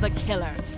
the killers.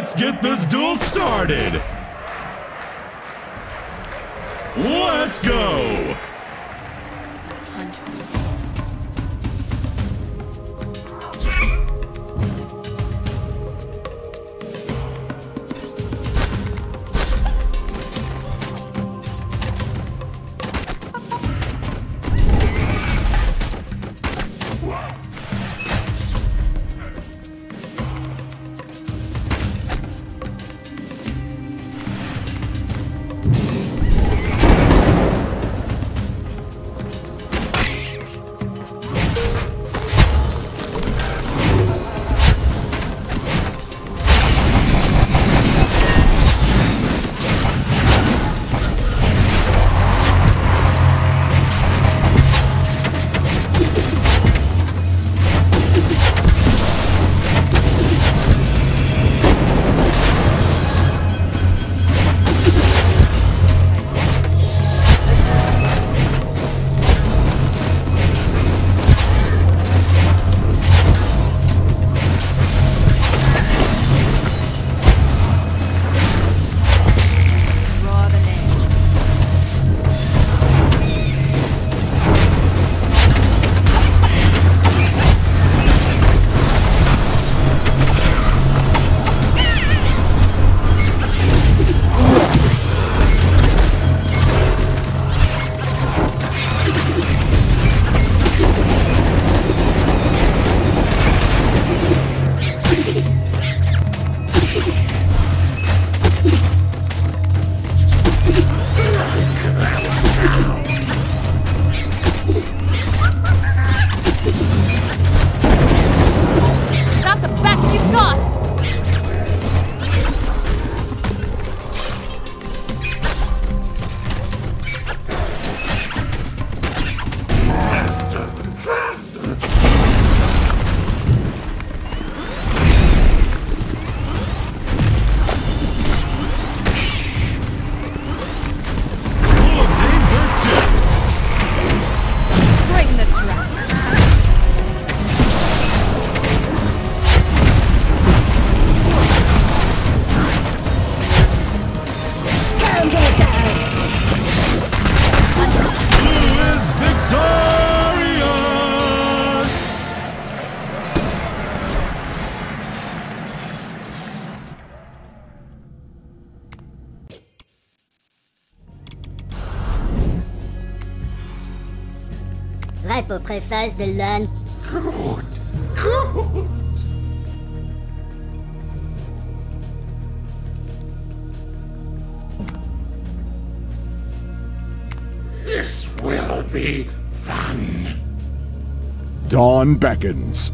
Let's get this duel started! Let's go! Prêt pour préface de l'âne This will be fun. Dawn beckons.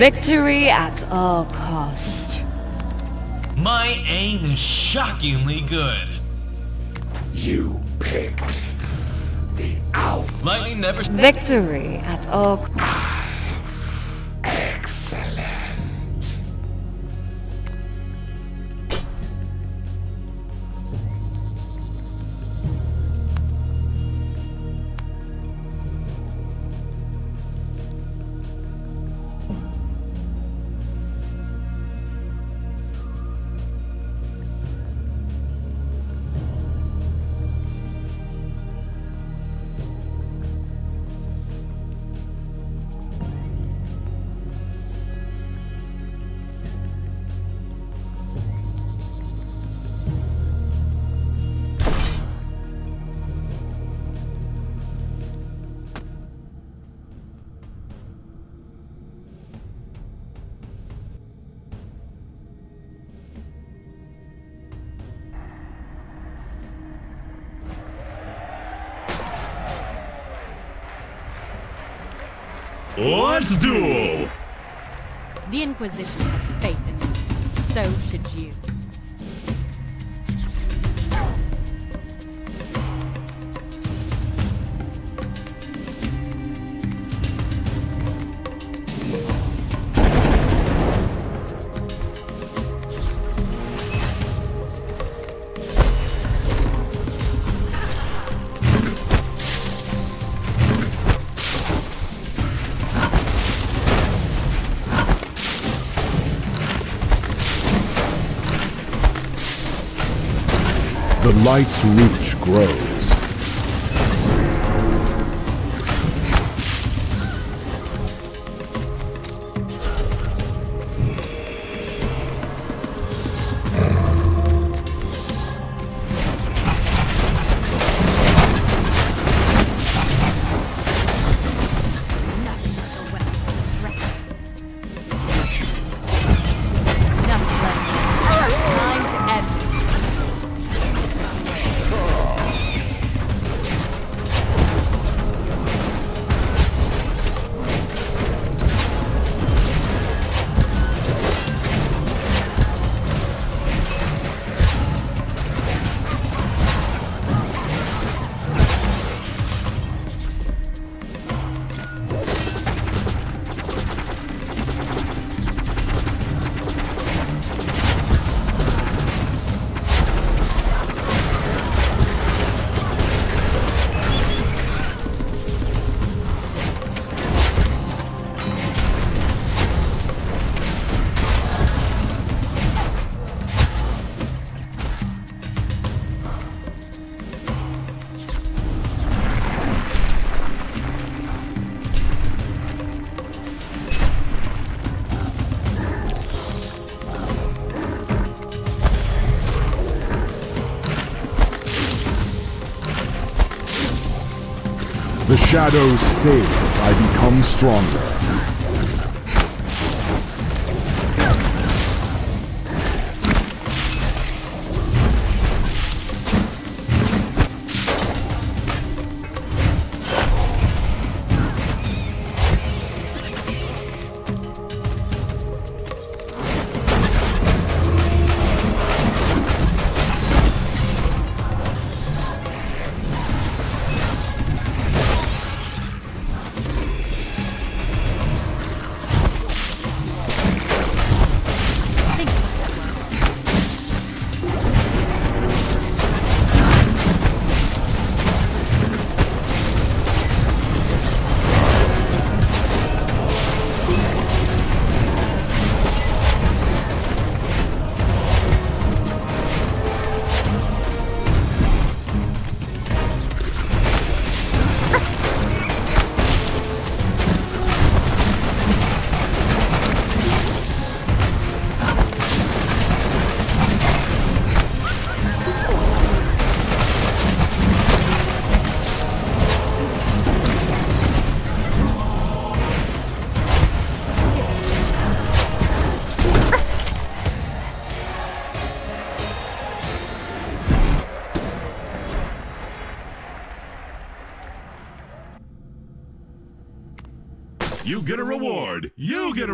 Victory at all cost. My aim is shockingly good. You picked the Alpha. Lightning never... Victory at all cost. Excellent. Let's duel! The Inquisition has faith in me. So should you. Light's reach grows. Shadows fade I become stronger.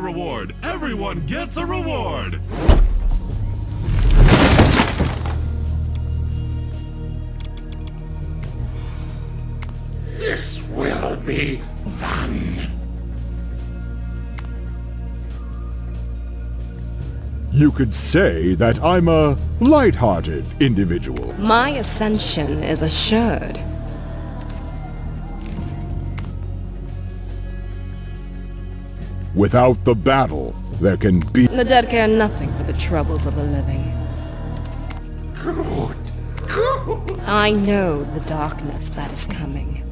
Reward. Everyone gets a reward. This will be fun. You could say that I'm a light-hearted individual. My ascension is assured. Without the battle, there can be... The dead care nothing for the troubles of the living. Good. Good. I know the darkness that is coming.